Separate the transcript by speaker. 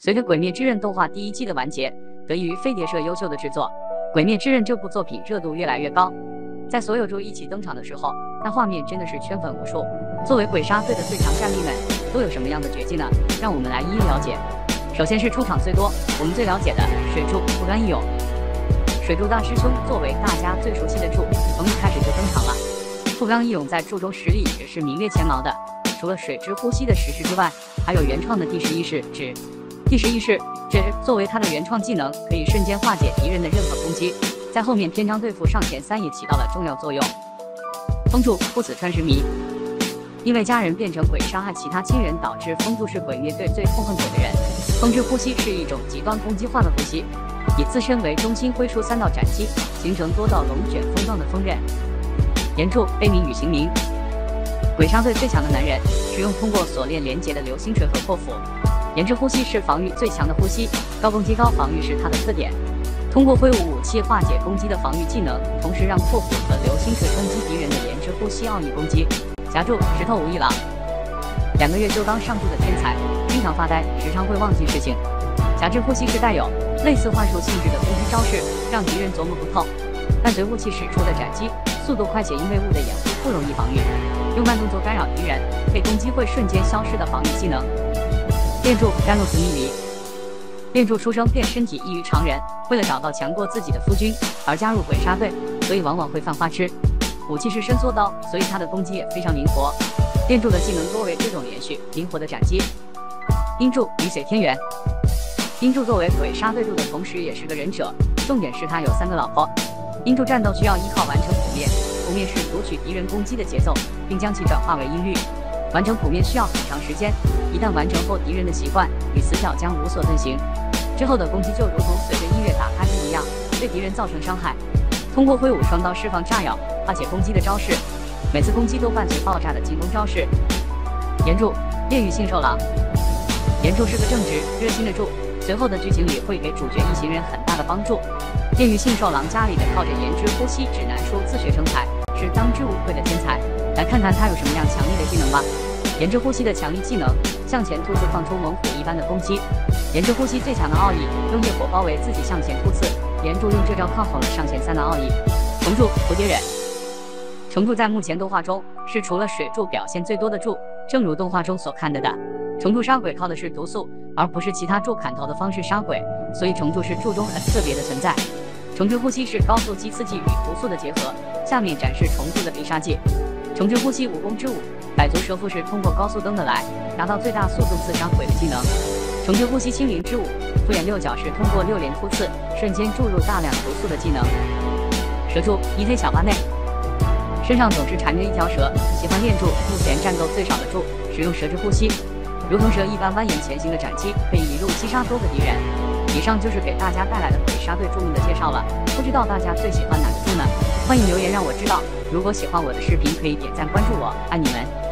Speaker 1: 随着《鬼灭之刃》动画第一季的完结，得益于飞碟社优秀的制作，《鬼灭之刃》这部作品热度越来越高。在所有柱一起登场的时候，那画面真的是圈粉无数。作为鬼杀队的最强战力们，都有什么样的绝技呢？让我们来一一了解。首先是出场最多，我们最了解的水柱不甘义勇。水柱大师兄作为大家最熟悉的柱，从一开始就登场了。富冈义勇在柱中实力也是名列前茅的。除了水之呼吸的实施之外，还有原创的第十一式指。第十一式这作为他的原创技能，可以瞬间化解敌人的任何攻击，在后面篇章对付上前三也起到了重要作用。风柱不死穿石迷，因为家人变成鬼杀害其他亲人，导致风柱是鬼灭队最痛恨鬼的人。风之呼吸是一种极端攻击化的呼吸，以自身为中心挥出三道斩击，形成多道龙卷风状的风刃。岩柱悲鸣与行鸣，鬼杀队最强的男人使用通过锁链连接的流星锤和破斧。炎之呼吸是防御最强的呼吸，高攻击高防御是它的特点。通过挥舞武器化解攻击的防御技能，同时让破斧和流星锤攻击敌人的炎之呼吸奥义攻击。夹住石头无一郎，两个月就当上柱的天才，经常发呆，时常会忘记事情。夹之呼吸是带有类似幻术性质的攻击招式，让敌人琢磨不透。伴随雾气使出的斩击，速度快且因为雾的掩护不容易防御。用慢动作干扰敌人，被攻击会瞬间消失的防御技能。电柱甘露寺迷离，炼柱出生便身体异于常人，为了找到强过自己的夫君而加入鬼杀队，所以往往会犯花痴。武器是伸缩刀，所以他的攻击也非常灵活。电柱的技能多为这种连续灵活的斩击。阴柱雨水天元，阴柱作为鬼杀队柱的同时也是个忍者，重点是他有三个老婆。阴柱战斗需要依靠完成扑灭，扑灭是读取敌人攻击的节奏，并将其转化为音律。完成普面需要很长时间，一旦完成后，敌人的习惯与死角将无所遁形，之后的攻击就如同随着音乐打拍子一样，对敌人造成伤害。通过挥舞双刀释放炸药，化解攻击的招式，每次攻击都伴随爆炸的进攻招式。岩柱炼狱信兽狼，岩柱是个正直热心的柱，随后的剧情里会给主角一行人很大的帮助。炼狱信兽狼家里的靠着岩之呼吸指南书自学成才，是当之无愧的天才。来看看他有什么样强力的技能吧。炎之呼吸的强力技能，向前突刺放出猛虎一般的攻击。炎之呼吸最强的奥义，用烈火包围自己向前突刺。炎柱用这招抗衡了上前三的奥义。虫柱蝴蝶忍，虫柱在目前动画中是除了水柱表现最多的柱。正如动画中所看到的，虫柱杀鬼靠的是毒素，而不是其他柱砍头的方式杀鬼，所以虫柱是柱中很特别的存在。虫柱呼吸是高速击刺技与毒素的结合。下面展示虫柱的必杀技。虫之呼吸，武功之舞，百足蛇腹是通过高速蹬的来，达到最大速度刺伤鬼的技能。虫之呼吸，青灵之舞，复眼六角是通过六连突刺，瞬间注入大量毒素的技能。蛇柱，一黑小八内，身上总是缠着一条蛇，喜欢练柱，目前战斗最少的柱，使用蛇之呼吸，如同蛇一般蜿蜒前行的斩击，可以一路击杀多个敌人。以上就是给大家带来的鬼杀队著名的介绍了，不知道大家最喜欢哪个柱呢？欢迎留言让我知道。如果喜欢我的视频，可以点赞关注我，爱你们。